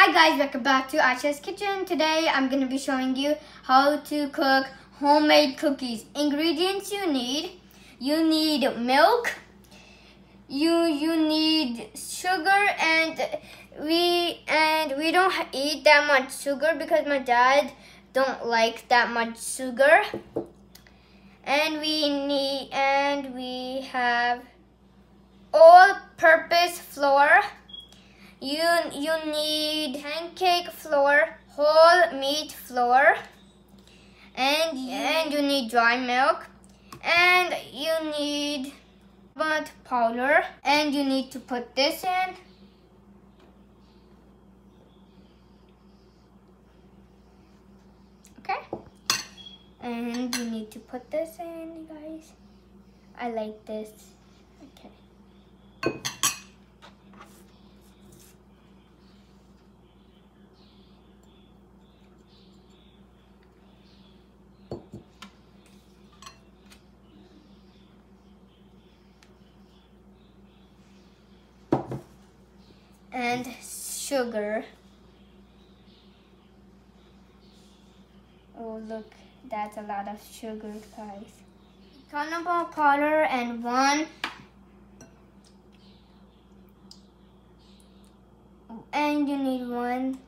Hi guys, welcome back to Ayesha's Kitchen. Today I'm going to be showing you how to cook homemade cookies. Ingredients you need. You need milk. You you need sugar and we and we don't eat that much sugar because my dad don't like that much sugar. And we need and we have all purpose flour you, you need pancake flour, whole meat flour, and, and you need dry milk, and you need but powder, and you need to put this in. Okay? And you need to put this in, guys. I like this. Okay. And sugar. Oh look, that's a lot of sugar guys. Carnival powder and one and you need one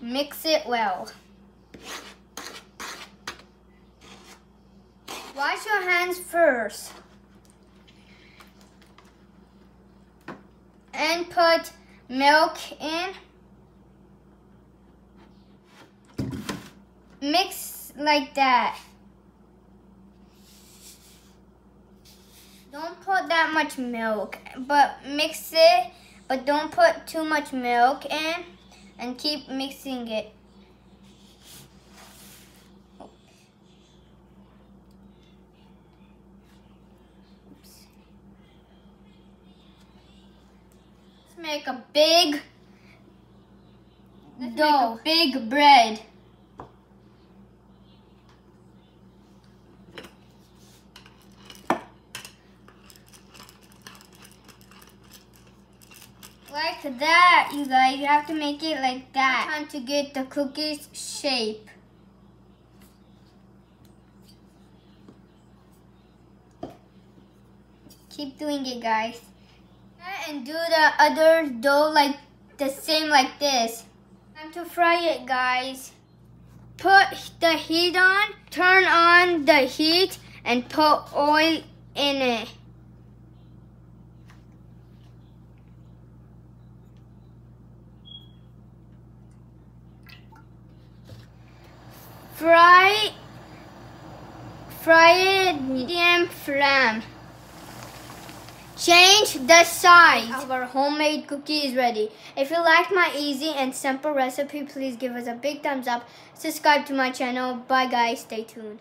mix it well wash your hands first and put milk in. Mix like that. Don't put that much milk, but mix it, but don't put too much milk in and keep mixing it. Make a big Let's dough, big bread. Like that, you guys. You have to make it like that. Time to get the cookies shape. Keep doing it, guys and do the other dough like the same like this. Time to fry it guys. Put the heat on, turn on the heat and put oil in it. Fry, fry it medium flame. Change the size of our homemade cookie is ready. If you liked my easy and simple recipe, please give us a big thumbs up. Subscribe to my channel. Bye guys, stay tuned.